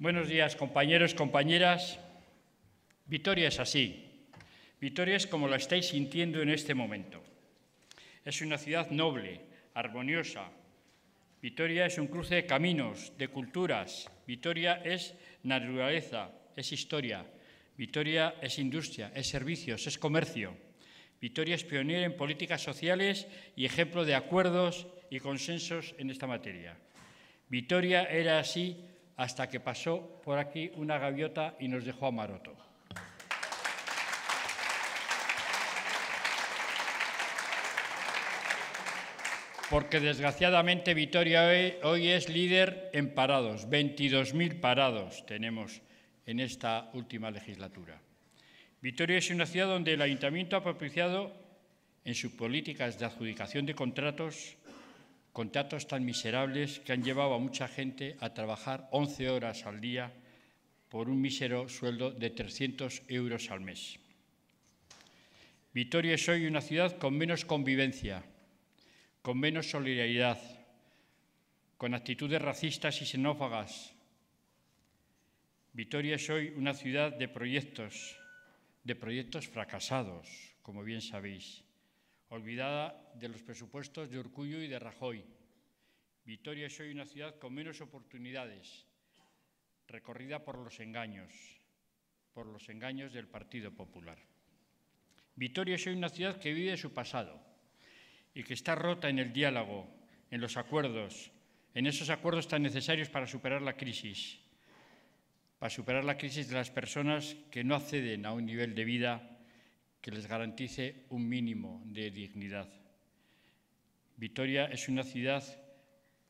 Buenos días, compañeros, compañeras. Vitoria es así. Vitoria es como la estáis sintiendo en este momento. Es una ciudad noble, armoniosa. Vitoria es un cruce de caminos, de culturas. Vitoria es naturaleza, es historia. Vitoria es industria, es servicios, es comercio. Vitoria es pionera en políticas sociales y ejemplo de acuerdos y consensos en esta materia. Vitoria era así hasta que pasó por aquí una gaviota y nos dejó a Maroto. Porque desgraciadamente Vitoria hoy, es líder en parados, 22.000 parados tenemos en esta última legislatura. Vitoria es una ciudad donde el ayuntamiento ha propiciado en sus políticas de adjudicación de contratos contratos tan miserables que han llevado a mucha gente a trabajar 11 horas al día por un mísero sueldo de 300 euros al mes. Vitoria es hoy una ciudad con menos convivencia, con menos solidaridad, con actitudes racistas y xenófagas. Vitoria es hoy una ciudad de proyectos, de proyectos fracasados, como bien sabéis olvidada de los presupuestos de Urcullo y de Rajoy. Vitoria es hoy una ciudad con menos oportunidades, recorrida por los engaños, por los engaños del Partido Popular. Vitoria es hoy una ciudad que vive su pasado y que está rota en el diálogo, en los acuerdos, en esos acuerdos tan necesarios para superar la crisis, para superar la crisis de las personas que no acceden a un nivel de vida que les garantice un mínimo de dignidad. Vitoria es una ciudad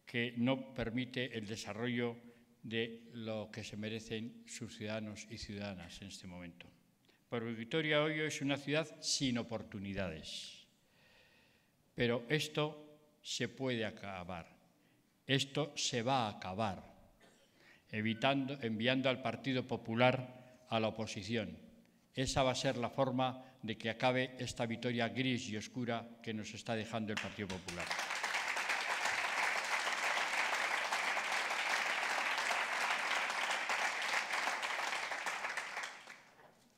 que no permite el desarrollo de lo que se merecen sus ciudadanos y ciudadanas en este momento. Porque Vitoria hoy es una ciudad sin oportunidades. Pero esto se puede acabar. Esto se va a acabar, enviando al Partido Popular a la oposición. Esa va a ser la forma de que acabe esta victoria gris y oscura que nos está dejando el Partido Popular.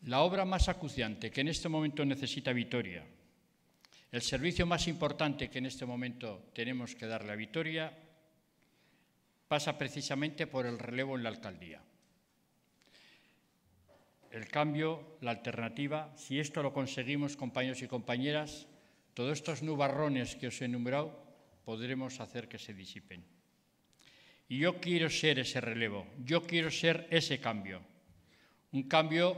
La obra más acuciante que en este momento necesita Vitoria, el servicio más importante que en este momento tenemos que darle a Vitoria, pasa precisamente por el relevo en la alcaldía el cambio, la alternativa, si esto lo conseguimos, compañeros y compañeras, todos estos nubarrones que os he enumerado podremos hacer que se disipen. Y yo quiero ser ese relevo, yo quiero ser ese cambio. Un cambio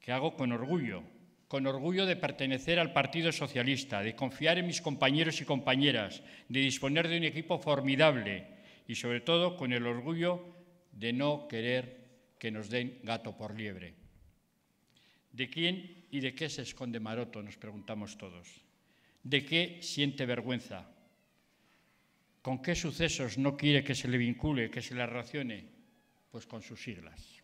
que hago con orgullo, con orgullo de pertenecer al Partido Socialista, de confiar en mis compañeros y compañeras, de disponer de un equipo formidable y sobre todo con el orgullo de no querer que nos den gato por liebre. ¿De quién y de qué se esconde Maroto? Nos preguntamos todos. ¿De qué siente vergüenza? ¿Con qué sucesos no quiere que se le vincule, que se le relacione? Pues con sus siglas.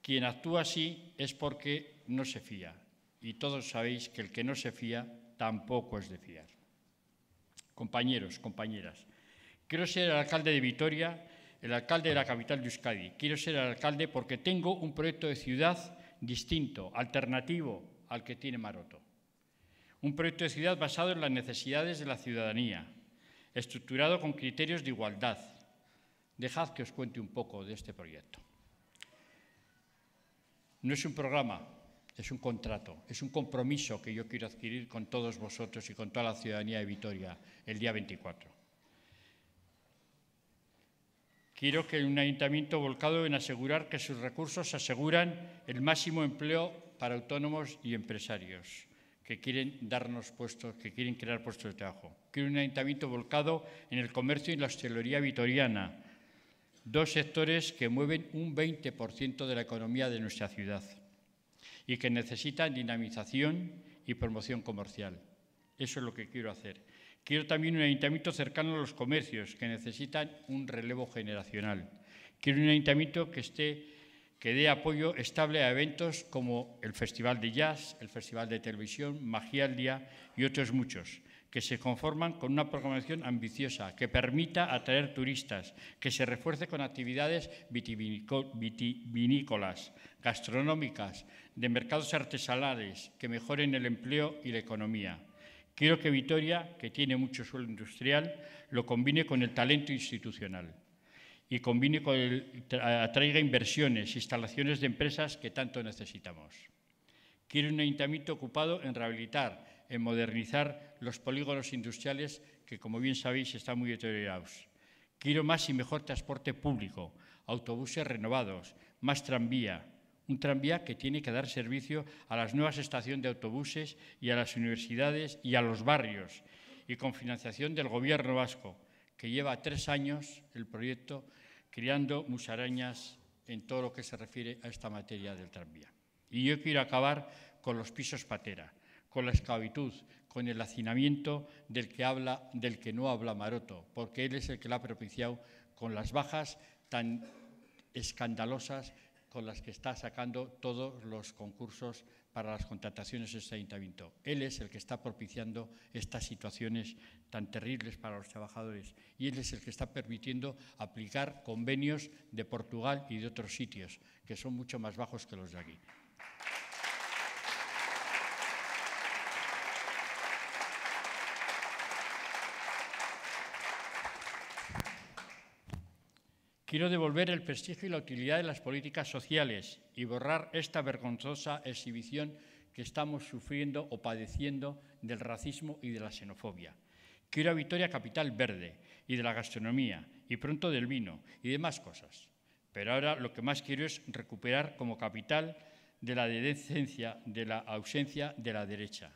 Quien actúa así es porque no se fía. Y todos sabéis que el que no se fía tampoco es de fiar. Compañeros, compañeras, quiero ser el alcalde de Vitoria, el alcalde de la capital de Euskadi. Quiero ser el alcalde porque tengo un proyecto de ciudad distinto, alternativo al que tiene Maroto. Un proyecto de ciudad basado en las necesidades de la ciudadanía, estructurado con criterios de igualdad. Dejad que os cuente un poco de este proyecto. No es un programa, es un contrato, es un compromiso que yo quiero adquirir con todos vosotros y con toda la ciudadanía de Vitoria el día 24. Quiero que un ayuntamiento volcado en asegurar que sus recursos aseguran el máximo empleo para autónomos y empresarios que quieren darnos puestos, que quieren crear puestos de trabajo. Quiero un ayuntamiento volcado en el comercio y la hostelería vitoriana, dos sectores que mueven un 20% de la economía de nuestra ciudad y que necesitan dinamización y promoción comercial. Eso es lo que quiero hacer. Quiero también un ayuntamiento cercano a los comercios que necesitan un relevo generacional. Quiero un ayuntamiento que esté que dé apoyo estable a eventos como el Festival de Jazz, el Festival de Televisión, Magia al Día y otros muchos, que se conforman con una programación ambiciosa, que permita atraer turistas, que se refuerce con actividades vitivinícolas, gastronómicas, de mercados artesanales, que mejoren el empleo y la economía. Quiero que Vitoria, que tiene mucho suelo industrial, lo combine con el talento institucional y combine con el, atraiga inversiones, instalaciones de empresas que tanto necesitamos. Quiero un ayuntamiento ocupado en rehabilitar, en modernizar los polígonos industriales que, como bien sabéis, están muy deteriorados. Quiero más y mejor transporte público, autobuses renovados, más tranvía, un tranvía que tiene que dar servicio a las nuevas estaciones de autobuses y a las universidades y a los barrios, y con financiación del Gobierno vasco, que lleva tres años el proyecto criando musarañas en todo lo que se refiere a esta materia del tranvía. Y yo quiero acabar con los pisos patera con la esclavitud, con el hacinamiento del que, habla, del que no habla Maroto, porque él es el que la ha propiciado con las bajas tan escandalosas con las que está sacando todos los concursos para las contrataciones de este ayuntamiento. Él es el que está propiciando estas situaciones tan terribles para los trabajadores y él es el que está permitiendo aplicar convenios de Portugal y de otros sitios, que son mucho más bajos que los de aquí. Quiero devolver el prestigio y la utilidad de las políticas sociales y borrar esta vergonzosa exhibición que estamos sufriendo o padeciendo del racismo y de la xenofobia. Quiero a Vitoria capital verde y de la gastronomía y pronto del vino y demás cosas. Pero ahora lo que más quiero es recuperar como capital de la decencia, de la ausencia de la derecha.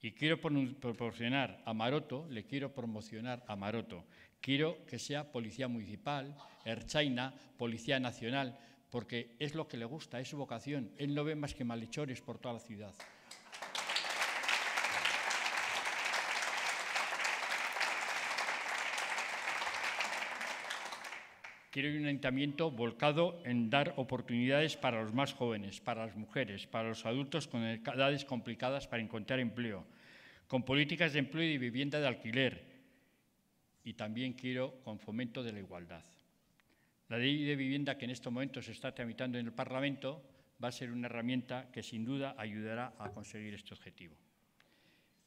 Y quiero proporcionar a Maroto, le quiero promocionar a Maroto, Quiero que sea policía municipal, Erchaina, policía nacional, porque es lo que le gusta, es su vocación. Él no ve más que malhechores por toda la ciudad. Quiero un ayuntamiento volcado en dar oportunidades para los más jóvenes, para las mujeres, para los adultos con edades complicadas para encontrar empleo, con políticas de empleo y de vivienda de alquiler, y también quiero con fomento de la igualdad. La ley de vivienda que en estos momentos se está tramitando en el Parlamento va a ser una herramienta que sin duda ayudará a conseguir este objetivo.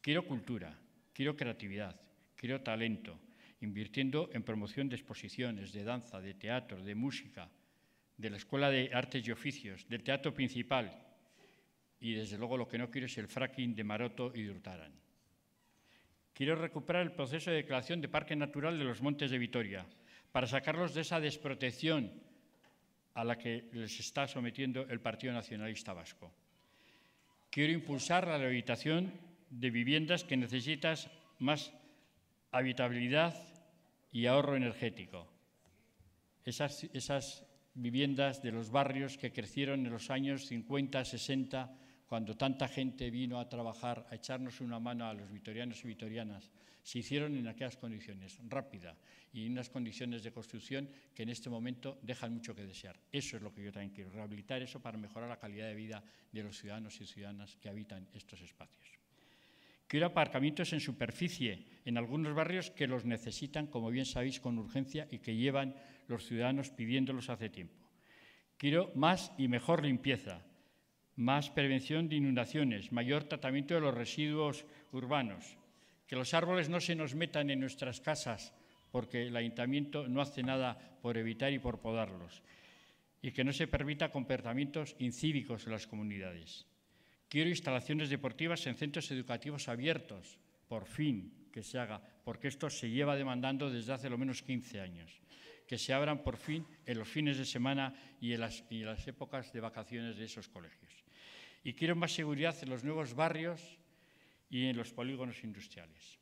Quiero cultura, quiero creatividad, quiero talento, invirtiendo en promoción de exposiciones, de danza, de teatro, de música, de la Escuela de Artes y Oficios, del Teatro Principal y desde luego lo que no quiero es el fracking de Maroto y de Urtaran. Quiero recuperar el proceso de declaración de Parque Natural de los Montes de Vitoria para sacarlos de esa desprotección a la que les está sometiendo el Partido Nacionalista Vasco. Quiero impulsar la rehabilitación de viviendas que necesitan más habitabilidad y ahorro energético. Esas, esas viviendas de los barrios que crecieron en los años 50, 60, cuando tanta gente vino a trabajar, a echarnos una mano a los vitorianos y vitorianas, se hicieron en aquellas condiciones, rápida y en unas condiciones de construcción que en este momento dejan mucho que desear. Eso es lo que yo también quiero, rehabilitar eso para mejorar la calidad de vida de los ciudadanos y ciudadanas que habitan estos espacios. Quiero aparcamientos en superficie en algunos barrios que los necesitan, como bien sabéis, con urgencia y que llevan los ciudadanos pidiéndolos hace tiempo. Quiero más y mejor limpieza, más prevención de inundaciones, mayor tratamiento de los residuos urbanos, que los árboles no se nos metan en nuestras casas porque el ayuntamiento no hace nada por evitar y por podarlos, y que no se permita comportamientos incívicos en las comunidades. Quiero instalaciones deportivas en centros educativos abiertos, por fin que se haga, porque esto se lleva demandando desde hace lo menos 15 años que se abran por fin en los fines de semana y en las, y en las épocas de vacaciones de esos colegios. Y quiero más seguridad en los nuevos barrios y en los polígonos industriales.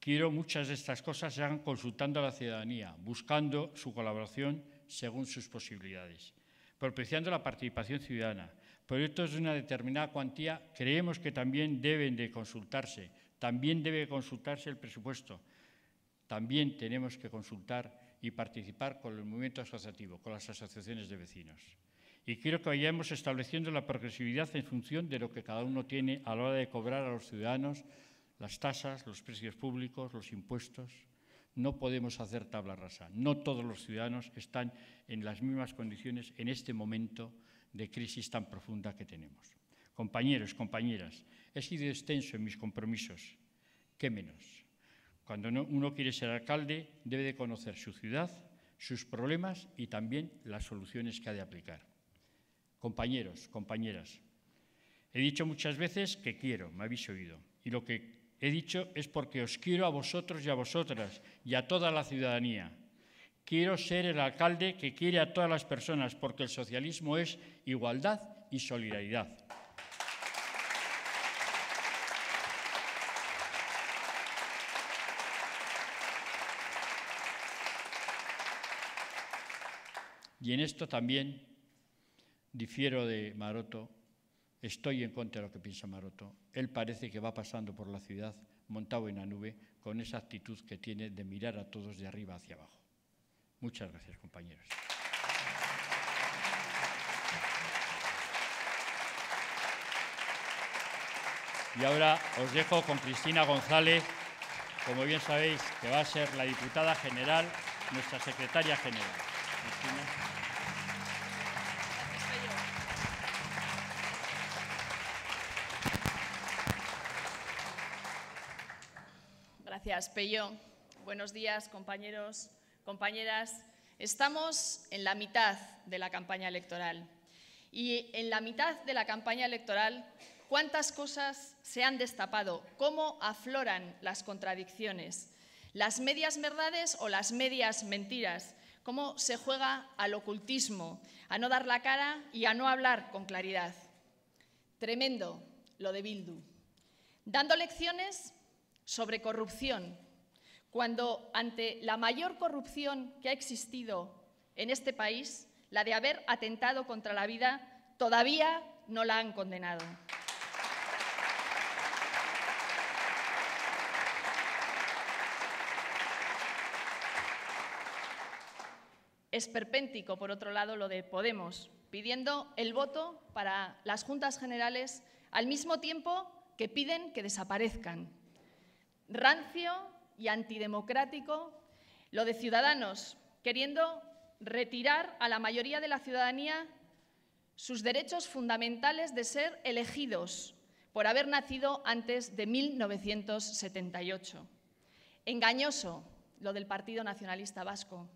Quiero muchas de estas cosas se hagan consultando a la ciudadanía, buscando su colaboración según sus posibilidades, propiciando la participación ciudadana. Proyectos de una determinada cuantía creemos que también deben de consultarse, también debe consultarse el presupuesto, también tenemos que consultar y participar con el movimiento asociativo, con las asociaciones de vecinos. Y quiero que vayamos estableciendo la progresividad en función de lo que cada uno tiene a la hora de cobrar a los ciudadanos las tasas, los precios públicos, los impuestos. No podemos hacer tabla rasa. No todos los ciudadanos están en las mismas condiciones en este momento de crisis tan profunda que tenemos. Compañeros, compañeras, he sido extenso en mis compromisos. ¿Qué menos? Cuando uno quiere ser alcalde, debe de conocer su ciudad, sus problemas y también las soluciones que ha de aplicar. Compañeros, compañeras, he dicho muchas veces que quiero, me habéis oído, y lo que he dicho es porque os quiero a vosotros y a vosotras y a toda la ciudadanía. Quiero ser el alcalde que quiere a todas las personas porque el socialismo es igualdad y solidaridad. Y en esto también difiero de Maroto Estoy en contra de lo que piensa Maroto. Él parece que va pasando por la ciudad montado en la nube con esa actitud que tiene de mirar a todos de arriba hacia abajo. Muchas gracias, compañeros. Y ahora os dejo con Cristina González, como bien sabéis, que va a ser la diputada general, nuestra secretaria general. Gracias, Pello. Buenos días, compañeros, compañeras. Estamos en la mitad de la campaña electoral. Y en la mitad de la campaña electoral, ¿cuántas cosas se han destapado? ¿Cómo afloran las contradicciones? ¿Las medias verdades o las medias mentiras? ¿Cómo se juega al ocultismo, a no dar la cara y a no hablar con claridad? Tremendo lo de Bildu. Dando lecciones sobre corrupción, cuando ante la mayor corrupción que ha existido en este país, la de haber atentado contra la vida, todavía no la han condenado. Esperpéntico, por otro lado, lo de Podemos, pidiendo el voto para las juntas generales al mismo tiempo que piden que desaparezcan rancio y antidemocrático lo de Ciudadanos, queriendo retirar a la mayoría de la ciudadanía sus derechos fundamentales de ser elegidos por haber nacido antes de 1978. Engañoso lo del Partido Nacionalista Vasco,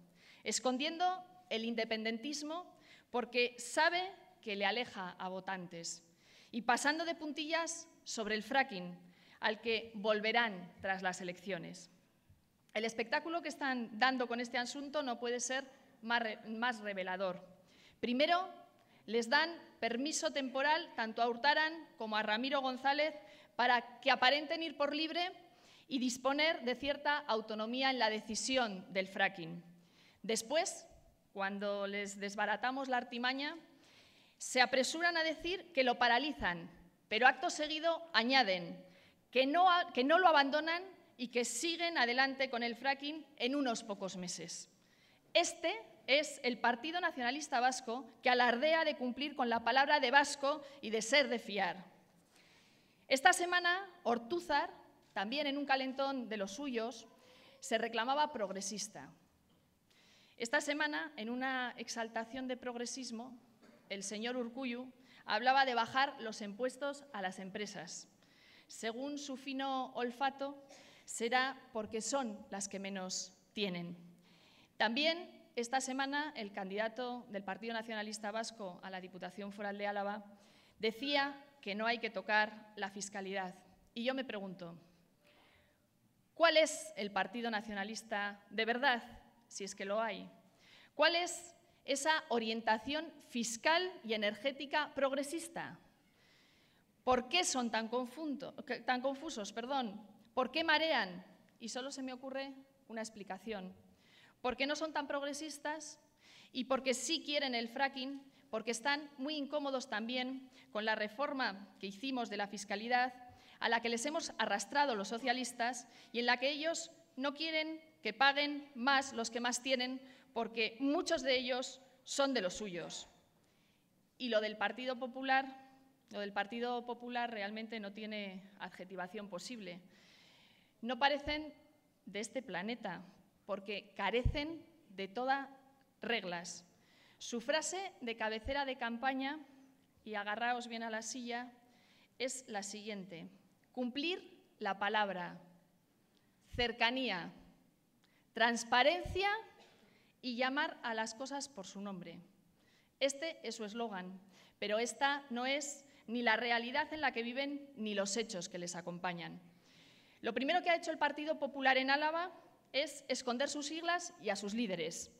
escondiendo el independentismo porque sabe que le aleja a votantes y pasando de puntillas sobre el fracking, al que volverán tras las elecciones. El espectáculo que están dando con este asunto no puede ser más, revelador. Primero, les dan permiso temporal tanto a Hurtaran como a Ramiro González para que aparenten ir por libre y disponer de cierta autonomía en la decisión del fracking. Después, cuando les desbaratamos la artimaña, se apresuran a decir que lo paralizan, pero acto seguido añaden que no, que no lo abandonan y que siguen adelante con el fracking en unos pocos meses. Este es el Partido Nacionalista Vasco que alardea de cumplir con la palabra de vasco y de ser de fiar. Esta semana, Ortúzar, también en un calentón de los suyos, se reclamaba progresista. Esta semana, en una exaltación de progresismo, el señor Urcuyu hablaba de bajar los impuestos a las empresas según su fino olfato, será porque son las que menos tienen. También esta semana el candidato del Partido Nacionalista Vasco a la Diputación Foral de Álava decía que no hay que tocar la fiscalidad. Y yo me pregunto, ¿cuál es el Partido Nacionalista de verdad, si es que lo hay? ¿Cuál es esa orientación fiscal y energética progresista? ¿Por qué son tan, tan confusos? Perdón? ¿Por qué marean? Y solo se me ocurre una explicación. Porque no son tan progresistas y porque sí quieren el fracking, porque están muy incómodos también con la reforma que hicimos de la fiscalidad, a la que les hemos arrastrado los socialistas y en la que ellos no quieren que paguen más los que más tienen, porque muchos de ellos son de los suyos. Y lo del Partido Popular lo del Partido Popular realmente no tiene adjetivación posible. no parecen de este planeta, porque carecen de todas reglas. Su frase de cabecera de campaña, y agarraos bien a la silla, es la siguiente. Cumplir la palabra, cercanía, transparencia y llamar a las cosas por su nombre. Este es su eslogan, pero esta no es ni la realidad en la que viven ni los hechos que les acompañan. Lo primero que ha hecho el Partido Popular en Álava es esconder sus siglas y a sus líderes.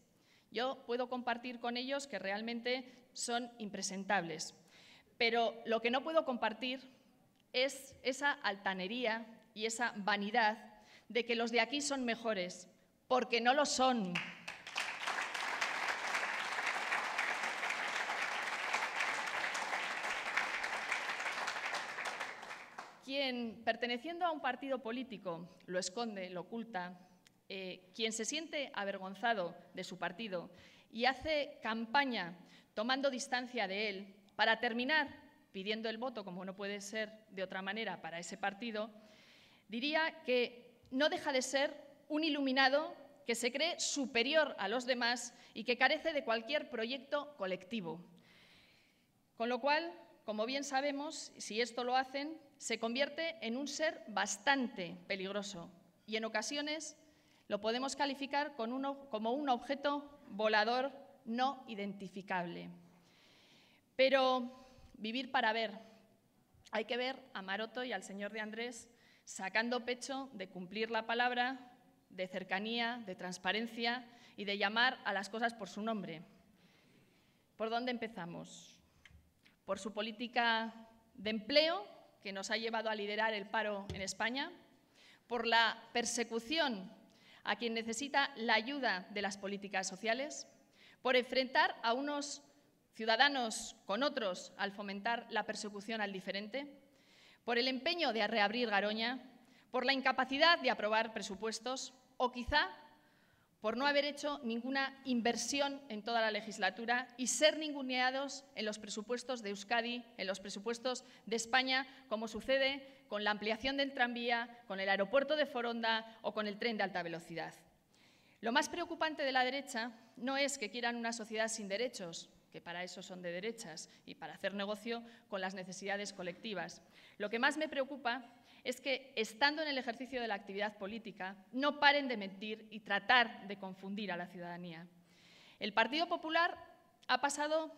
Yo puedo compartir con ellos que realmente son impresentables, pero lo que no puedo compartir es esa altanería y esa vanidad de que los de aquí son mejores, porque no lo son. Quien, perteneciendo a un partido político, lo esconde, lo oculta, eh, quien se siente avergonzado de su partido y hace campaña tomando distancia de él para terminar pidiendo el voto, como no puede ser de otra manera, para ese partido, diría que no deja de ser un iluminado que se cree superior a los demás y que carece de cualquier proyecto colectivo. Con lo cual, como bien sabemos, si esto lo hacen, se convierte en un ser bastante peligroso y en ocasiones lo podemos calificar como un objeto volador no identificable. Pero vivir para ver. Hay que ver a Maroto y al señor de Andrés sacando pecho de cumplir la palabra, de cercanía, de transparencia y de llamar a las cosas por su nombre. ¿Por dónde empezamos? Por su política de empleo que nos ha llevado a liderar el paro en España, por la persecución a quien necesita la ayuda de las políticas sociales, por enfrentar a unos ciudadanos con otros al fomentar la persecución al diferente, por el empeño de reabrir Garoña, por la incapacidad de aprobar presupuestos o quizá por no haber hecho ninguna inversión en toda la legislatura y ser ninguneados en los presupuestos de Euskadi, en los presupuestos de España, como sucede con la ampliación del tranvía, con el aeropuerto de Foronda o con el tren de alta velocidad. Lo más preocupante de la derecha no es que quieran una sociedad sin derechos, que para eso son de derechas y para hacer negocio con las necesidades colectivas. Lo que más me preocupa es que, estando en el ejercicio de la actividad política, no paren de mentir y tratar de confundir a la ciudadanía. El Partido Popular ha pasado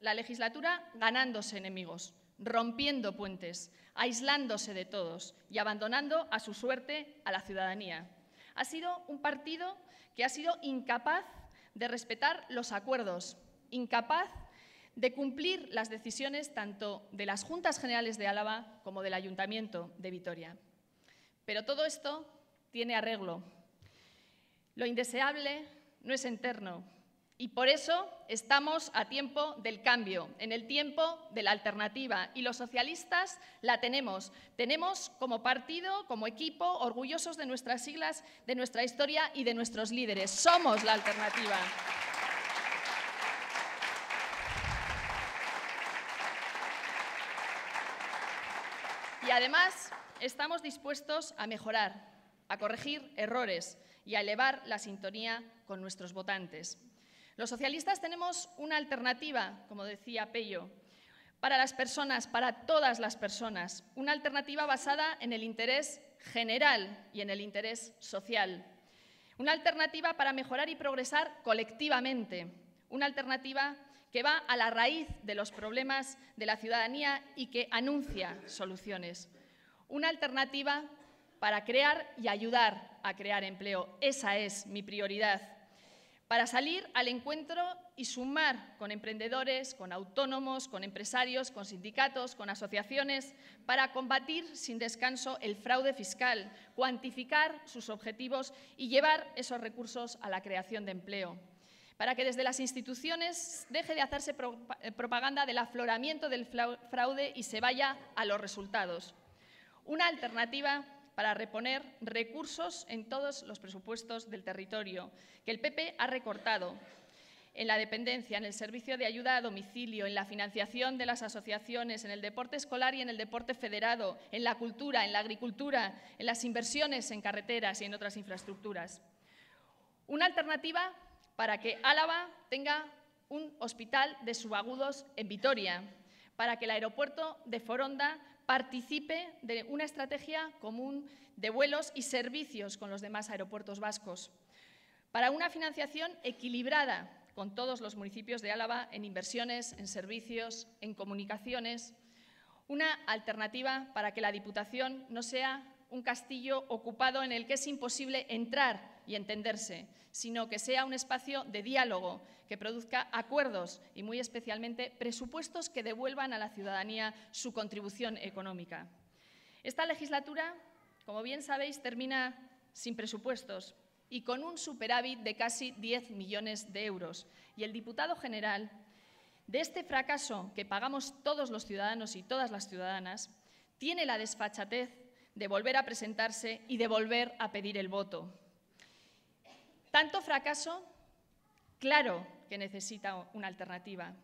la legislatura ganándose enemigos, rompiendo puentes, aislándose de todos y abandonando a su suerte a la ciudadanía. Ha sido un partido que ha sido incapaz de respetar los acuerdos, incapaz de cumplir las decisiones tanto de las Juntas Generales de Álava como del Ayuntamiento de Vitoria. Pero todo esto tiene arreglo. Lo indeseable no es interno y por eso estamos a tiempo del cambio, en el tiempo de la alternativa y los socialistas la tenemos. Tenemos como partido, como equipo, orgullosos de nuestras siglas, de nuestra historia y de nuestros líderes. Somos la alternativa. Además estamos dispuestos a mejorar, a corregir errores y a elevar la sintonía con nuestros votantes. Los socialistas tenemos una alternativa, como decía Pello, para las personas, para todas las personas, una alternativa basada en el interés general y en el interés social. Una alternativa para mejorar y progresar colectivamente. Una alternativa que va a la raíz de los problemas de la ciudadanía y que anuncia soluciones. Una alternativa para crear y ayudar a crear empleo. Esa es mi prioridad. Para salir al encuentro y sumar con emprendedores, con autónomos, con empresarios, con sindicatos, con asociaciones, para combatir sin descanso el fraude fiscal, cuantificar sus objetivos y llevar esos recursos a la creación de empleo para que desde las instituciones deje de hacerse eh, propaganda del afloramiento del fraude y se vaya a los resultados. Una alternativa para reponer recursos en todos los presupuestos del territorio, que el PP ha recortado. en la dependencia, en el servicio de ayuda a domicilio, en la financiación de las asociaciones, en el deporte escolar y en el deporte federado, en la cultura, en la agricultura, en las inversiones en carreteras y en otras infraestructuras. Una alternativa para que Álava tenga un hospital de subagudos en Vitoria, para que el aeropuerto de Foronda participe de una estrategia común de vuelos y servicios con los demás aeropuertos vascos, para una financiación equilibrada con todos los municipios de Álava en inversiones, en servicios, en comunicaciones, una alternativa para que la Diputación no sea un castillo ocupado en el que es imposible entrar y entenderse, sino que sea un espacio de diálogo, que produzca acuerdos y, muy especialmente, presupuestos que devuelvan a la ciudadanía su contribución económica. Esta legislatura, como bien sabéis, termina sin presupuestos, y con un superávit de casi 10 millones de euros. Y el diputado general, de este fracaso que pagamos todos los ciudadanos y todas las ciudadanas, tiene la desfachatez de volver a presentarse y de volver a pedir el voto. Tanto fracaso, claro que necesita una alternativa.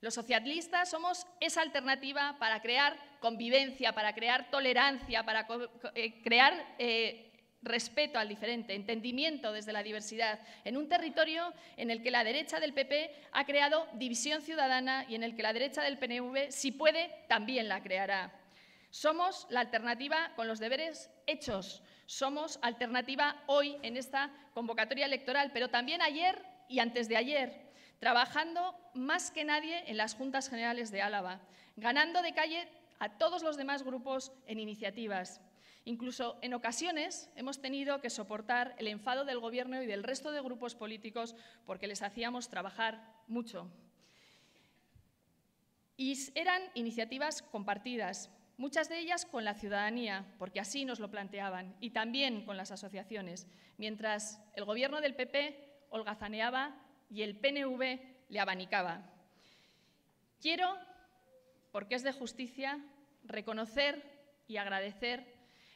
Los socialistas somos esa alternativa para crear convivencia, para crear tolerancia, para eh, crear eh, respeto al diferente, entendimiento desde la diversidad, en un territorio en el que la derecha del PP ha creado división ciudadana y en el que la derecha del PNV, si puede, también la creará. Somos la alternativa con los deberes hechos, somos alternativa hoy en esta convocatoria electoral, pero también ayer y antes de ayer, trabajando más que nadie en las Juntas Generales de Álava, ganando de calle a todos los demás grupos en iniciativas. Incluso en ocasiones hemos tenido que soportar el enfado del Gobierno y del resto de grupos políticos porque les hacíamos trabajar mucho. Y eran iniciativas compartidas, muchas de ellas con la ciudadanía, porque así nos lo planteaban, y también con las asociaciones, mientras el Gobierno del PP holgazaneaba y el PNV le abanicaba. Quiero, porque es de justicia, reconocer y agradecer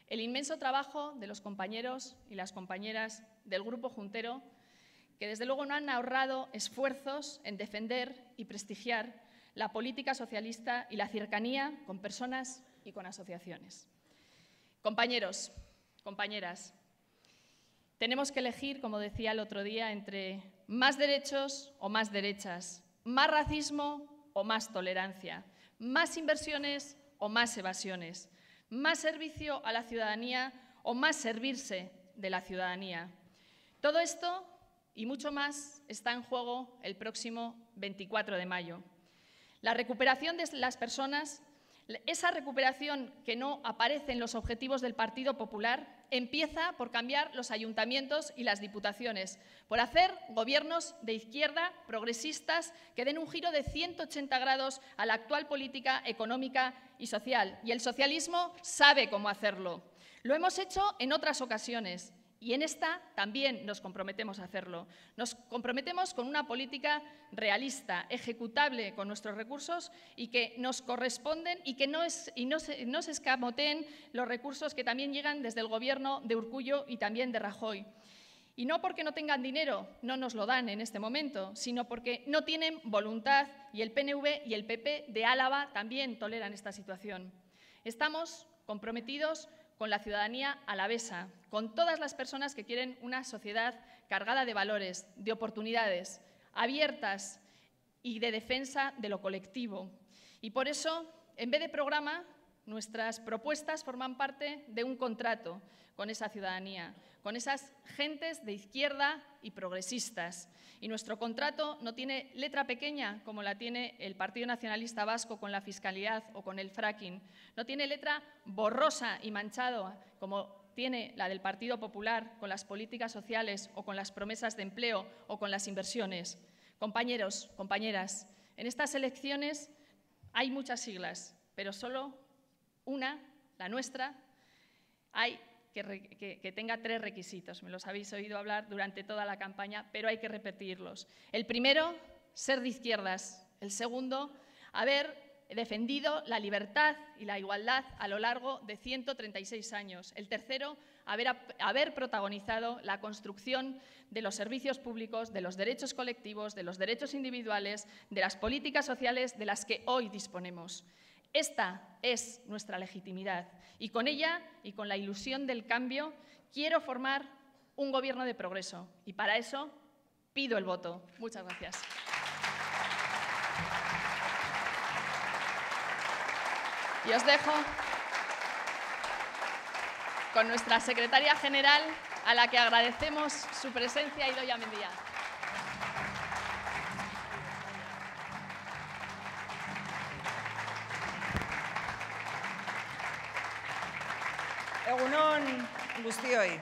el inmenso trabajo de los compañeros y las compañeras del Grupo Juntero, que desde luego no han ahorrado esfuerzos en defender y prestigiar la política socialista y la cercanía con personas y con asociaciones. Compañeros, compañeras, tenemos que elegir, como decía el otro día, entre más derechos o más derechas, más racismo o más tolerancia, más inversiones o más evasiones, más servicio a la ciudadanía o más servirse de la ciudadanía. Todo esto y mucho más está en juego el próximo 24 de mayo. La recuperación de las personas, esa recuperación que no aparece en los objetivos del Partido Popular, empieza por cambiar los ayuntamientos y las diputaciones, por hacer gobiernos de izquierda progresistas que den un giro de 180 grados a la actual política económica y social. Y el socialismo sabe cómo hacerlo. Lo hemos hecho en otras ocasiones y en esta también nos comprometemos a hacerlo. Nos comprometemos con una política realista, ejecutable con nuestros recursos y que nos corresponden y que no, se, no escamoteen los recursos que también llegan desde el Gobierno de Urcullo y también de Rajoy. Y no porque no tengan dinero, no nos lo dan en este momento, sino porque no tienen voluntad y el PNV y el PP de Álava también toleran esta situación. Estamos comprometidos con la ciudadanía alavesa, con todas las personas que quieren una sociedad cargada de valores, de oportunidades, abiertas y de defensa de lo colectivo. Y por eso, en vez de programa, nuestras propuestas forman parte de un contrato con esa ciudadanía, con esas gentes de izquierda y progresistas. Y nuestro contrato no tiene letra pequeña como la tiene el Partido Nacionalista Vasco con la fiscalidad o con el fracking. No tiene letra borrosa y manchado como tiene la del Partido Popular con las políticas sociales o con las promesas de empleo o con las inversiones. Compañeros, compañeras, en estas elecciones hay muchas siglas, pero solo una, la nuestra, hay que, tenga tres requisitos. Me los habéis oído hablar durante toda la campaña, pero hay que repetirlos. El primero, ser de izquierdas. El segundo, haber defendido la libertad y la igualdad a lo largo de 136 años. El tercero, haber, protagonizado la construcción de los servicios públicos, de los derechos colectivos, de los derechos individuales, de las políticas sociales de las que hoy disponemos. Esta es nuestra legitimidad y con ella y con la ilusión del cambio quiero formar un gobierno de progreso y para eso pido el voto. Muchas gracias. Y os dejo con nuestra secretaria general, a la que agradecemos su presencia, Idoia Mendía. Gustioy,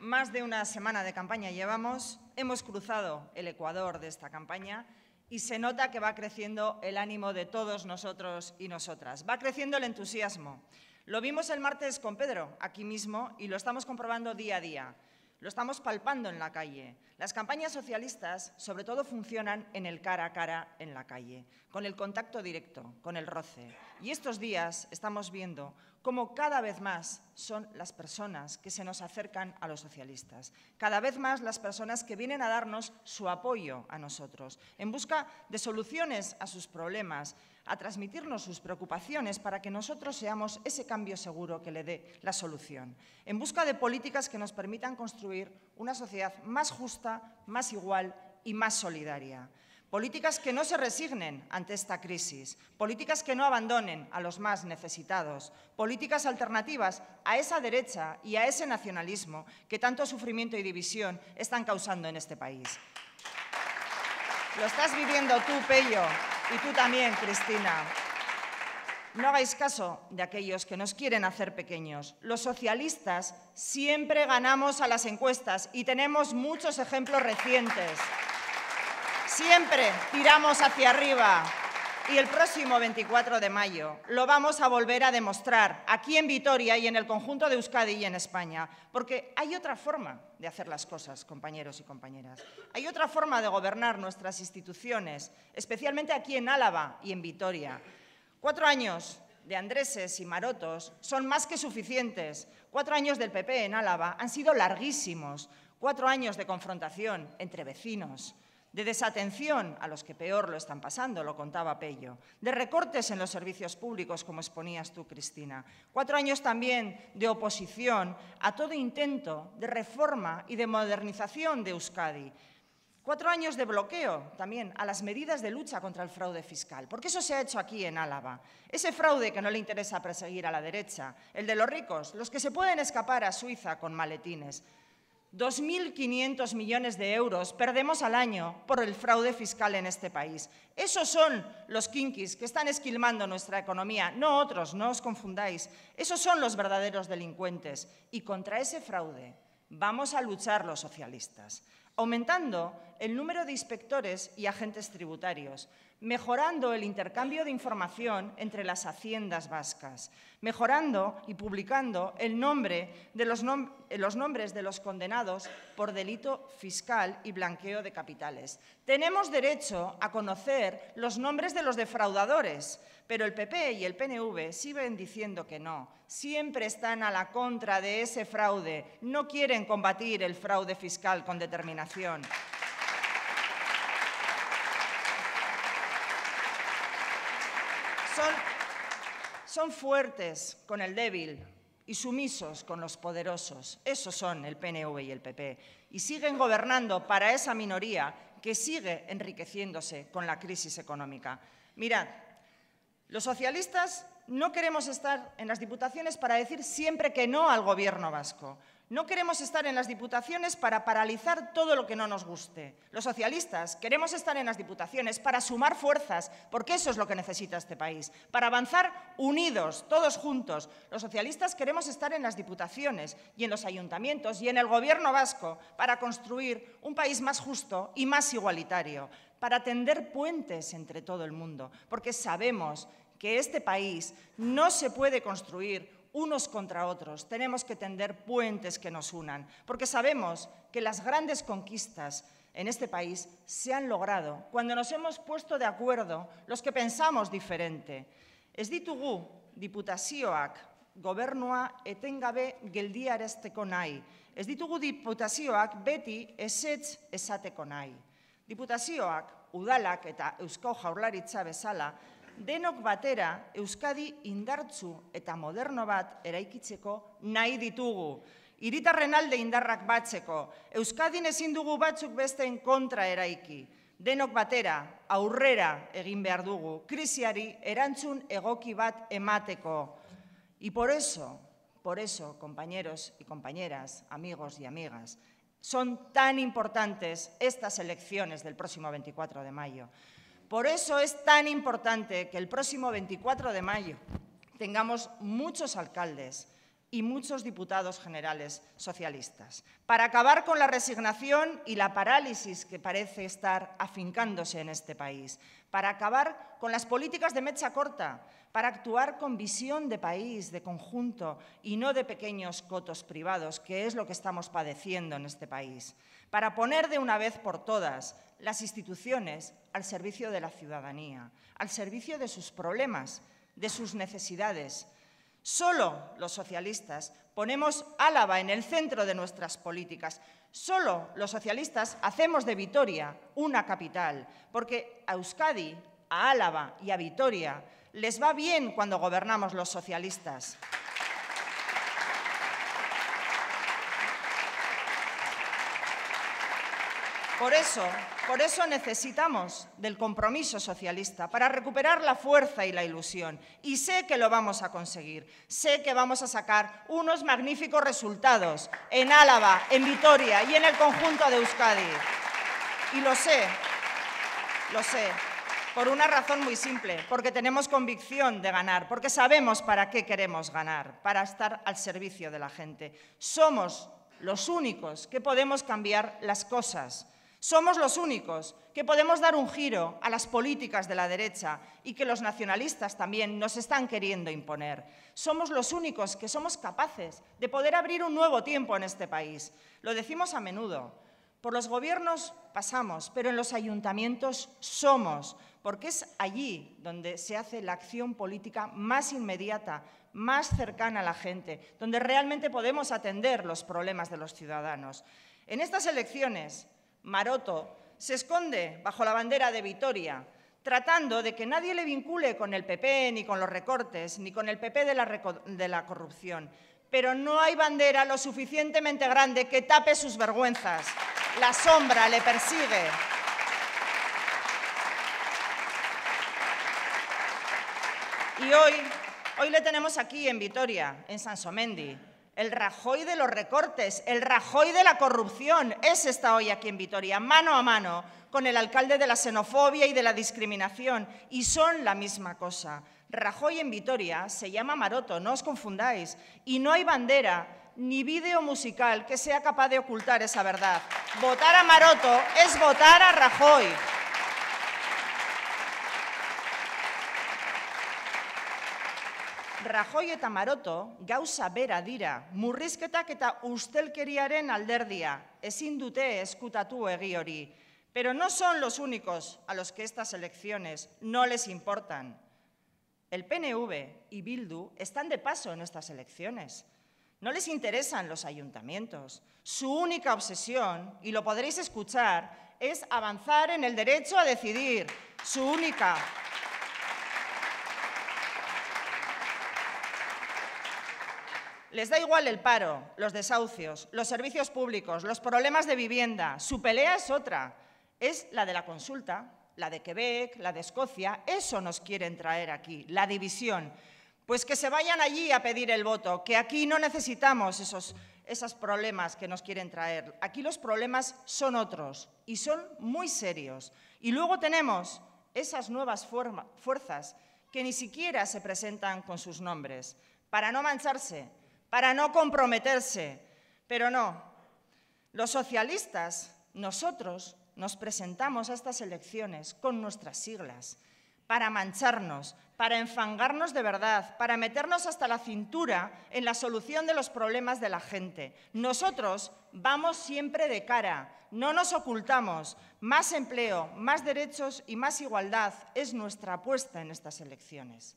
más de una semana de campaña llevamos, hemos cruzado el Ecuador de esta campaña y se nota que va creciendo el ánimo de todos nosotros y nosotras. Va creciendo el entusiasmo. Lo vimos el martes con Pedro, aquí mismo, y lo estamos comprobando día a día. Lo estamos palpando en la calle. Las campañas socialistas, sobre todo, funcionan en el cara a cara en la calle, con el contacto directo, con el roce. Y estos días estamos viendo cómo cada vez más son las personas que se nos acercan a los socialistas, cada vez más las personas que vienen a darnos su apoyo a nosotros, en busca de soluciones a sus problemas, a transmitirnos sus preocupaciones para que nosotros seamos ese cambio seguro que le dé la solución, en busca de políticas que nos permitan construir una sociedad más justa, más igual y más solidaria. Políticas que no se resignen ante esta crisis, políticas que no abandonen a los más necesitados, políticas alternativas a esa derecha y a ese nacionalismo que tanto sufrimiento y división están causando en este país. Lo estás viviendo tú, Pello, y tú también, Cristina. No hagáis caso de aquellos que nos quieren hacer pequeños. Los socialistas siempre ganamos a las encuestas y tenemos muchos ejemplos recientes. Siempre tiramos hacia arriba y el próximo 24 de mayo lo vamos a volver a demostrar aquí en Vitoria y en el conjunto de Euskadi y en España, porque hay otra forma de hacer las cosas, compañeros y compañeras. Hay otra forma de gobernar nuestras instituciones, especialmente aquí en Álava y en Vitoria. Cuatro años de Andreses y Marotos son más que suficientes. Cuatro años del PP en Álava han sido larguísimos. Cuatro años de confrontación entre vecinos de desatención a los que peor lo están pasando, lo contaba Pello, de recortes en los servicios públicos, como exponías tú, Cristina. Cuatro años también de oposición a todo intento de reforma y de modernización de Euskadi. Cuatro años de bloqueo también a las medidas de lucha contra el fraude fiscal, porque eso se ha hecho aquí en Álava. Ese fraude que no le interesa perseguir a la derecha, el de los ricos, los que se pueden escapar a Suiza con maletines. 2.500 millones de euros perdemos al año por el fraude fiscal en este país. Esos son los kinkis que están esquilmando nuestra economía, no otros, no os confundáis. Esos son los verdaderos delincuentes. Y contra ese fraude vamos a luchar los socialistas, aumentando el número de inspectores y agentes tributarios, mejorando el intercambio de información entre las haciendas vascas, mejorando y publicando el nombre de los, los, nombres de los condenados por delito fiscal y blanqueo de capitales. Tenemos derecho a conocer los nombres de los defraudadores, pero el PP y el PNV siguen diciendo que no. Siempre están a la contra de ese fraude, no quieren combatir el fraude fiscal con determinación. Son, fuertes con el débil y sumisos con los poderosos. Esos son el PNV y el PP. Y siguen gobernando para esa minoría que sigue enriqueciéndose con la crisis económica. Mirad, los socialistas no queremos estar en las diputaciones para decir siempre que no al gobierno vasco. No queremos estar en las diputaciones para paralizar todo lo que no nos guste. Los socialistas queremos estar en las diputaciones para sumar fuerzas, porque eso es lo que necesita este país, para avanzar unidos, todos juntos. Los socialistas queremos estar en las diputaciones y en los ayuntamientos y en el gobierno vasco para construir un país más justo y más igualitario, para tender puentes entre todo el mundo, porque sabemos que este país no se puede construir unos contra otros, tenemos que tender puentes que nos unan, porque sabemos que las grandes conquistas en este país se han logrado cuando nos hemos puesto de acuerdo los que pensamos diferente. Ez ditugu diputazioak gobernua etengabe geldiarezteko nahi. Ez ditugu diputazioak beti esetz esateko nahi. Diputazioak, udalak eta euskau jaurlaritza bezala, denok batera Euskadi indartzu eta moderno bat eraikitzeko nahi ditugu. Iritarren alde indarrak batzeko, Euskadin ezin dugu batzuk besteen kontra eraiki. Denok batera, aurrera egin behar dugu, krisiari erantzun egoki bat emateko. Y por eso, por eso, compañeros y compañeras, amigos y amigas, son tan importantes estas elecciones del próximo 24 de mayo. Por eso es tan importante que el próximo 24 de mayo tengamos muchos alcaldes y muchos diputados generales socialistas, para acabar con la resignación y la parálisis que parece estar afincándose en este país, para acabar con las políticas de mecha corta, para actuar con visión de país, de conjunto y no de pequeños cotos privados, que es lo que estamos padeciendo en este país, para poner de una vez por todas las instituciones al servicio de la ciudadanía, al servicio de sus problemas, de sus necesidades. Solo los socialistas ponemos Álava en el centro de nuestras políticas. Solo los socialistas hacemos de Vitoria una capital, porque a Euskadi, a Álava y a Vitoria les va bien cuando gobernamos los socialistas. Por eso, por eso necesitamos del compromiso socialista, para recuperar la fuerza y la ilusión. Y sé que lo vamos a conseguir. Sé que vamos a sacar unos magníficos resultados en Álava, en Vitoria y en el conjunto de Euskadi. Y lo sé, lo sé, por una razón muy simple, porque tenemos convicción de ganar, porque sabemos para qué queremos ganar, para estar al servicio de la gente. Somos los únicos que podemos cambiar las cosas somos los únicos que podemos dar un giro a las políticas de la derecha y que los nacionalistas también nos están queriendo imponer. Somos los únicos que somos capaces de poder abrir un nuevo tiempo en este país. Lo decimos a menudo. Por los gobiernos pasamos, pero en los ayuntamientos somos, porque es allí donde se hace la acción política más inmediata, más cercana a la gente, donde realmente podemos atender los problemas de los ciudadanos. En estas elecciones Maroto, se esconde bajo la bandera de Vitoria, tratando de que nadie le vincule con el PP, ni con los recortes, ni con el PP de la, corrupción. Pero no hay bandera lo suficientemente grande que tape sus vergüenzas. La sombra le persigue. Y hoy, hoy le tenemos aquí en Vitoria, en Sansomendi, el Rajoy de los recortes, el Rajoy de la corrupción. Ese está hoy aquí en Vitoria, mano a mano con el alcalde de la xenofobia y de la discriminación, y son la misma cosa. Rajoy en Vitoria se llama Maroto, no os confundáis, y no hay bandera ni vídeo musical que sea capaz de ocultar esa verdad. Votar a Maroto es votar a Rajoy. Rajoy eta Maroto gauza bera dira, murrizketak eta ustelkeriaren alderdia, ezin dute eskutatu egi hori. Pero no son los únicos a los que estas elecciones no les importan. El PNV y Bildu están de paso en estas elecciones. No les interesan los ayuntamientos. Su única obsesión, y lo podréis escuchar, es avanzar en el derecho a decidir. Su única Les da igual el paro, los desahucios, los servicios públicos, los problemas de vivienda. Su pelea es otra, es la de la consulta, la de Quebec, la de Escocia. Eso nos quieren traer aquí, la división. Pues que se vayan allí a pedir el voto, que aquí no necesitamos esos, esos problemas que nos quieren traer. Aquí los problemas son otros y son muy serios. Y luego tenemos esas nuevas fuerzas que ni siquiera se presentan con sus nombres, para no mancharse, para no comprometerse. Pero no, los socialistas, nosotros, nos presentamos a estas elecciones con nuestras siglas, para mancharnos, para enfangarnos de verdad, para meternos hasta la cintura en la solución de los problemas de la gente. Nosotros vamos siempre de cara, no nos ocultamos. Más empleo, más derechos y más igualdad es nuestra apuesta en estas elecciones.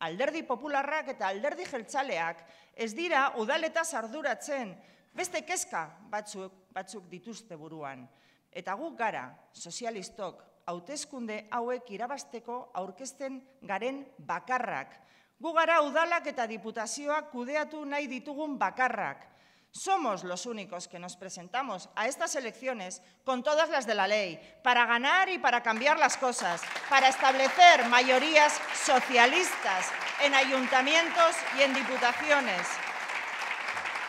Alderdi popularrak eta alderdi jeltzaleak ez dira udaleta arduratzen, beste kezka batzuk, batzuk dituzte buruan. Eta guk gara, sozialistok, hauteskunde hauek irabasteko aurkezten garen bakarrak. Gu gara udalak eta diputazioak kudeatu nahi ditugun bakarrak. Somos los únicos que nos presentamos a estas elecciones con todas las de la ley, para ganar y para cambiar las cosas, para establecer mayorías socialistas en ayuntamientos y en diputaciones.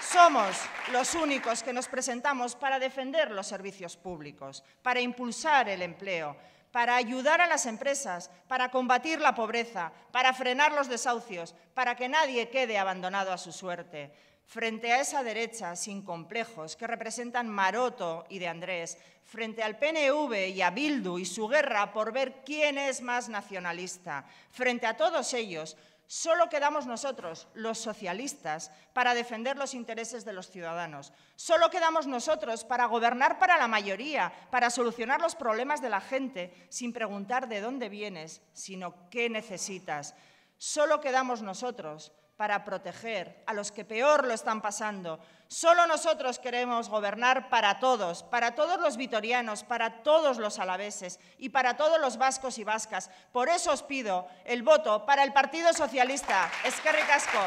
Somos los únicos que nos presentamos para defender los servicios públicos, para impulsar el empleo, para ayudar a las empresas, para combatir la pobreza, para frenar los desahucios, para que nadie quede abandonado a su suerte frente a esa derecha sin complejos que representan Maroto y de Andrés, frente al PNV y a Bildu y su guerra por ver quién es más nacionalista, frente a todos ellos, Solo quedamos nosotros, los socialistas, para defender los intereses de los ciudadanos. Solo quedamos nosotros para gobernar para la mayoría, para solucionar los problemas de la gente, sin preguntar de dónde vienes, sino qué necesitas. Solo quedamos nosotros para proteger a los que peor lo están pasando. Solo nosotros queremos gobernar para todos, para todos los vitorianos, para todos los alaveses y para todos los vascos y vascas. Por eso os pido el voto para el Partido Socialista. Es que ricasco.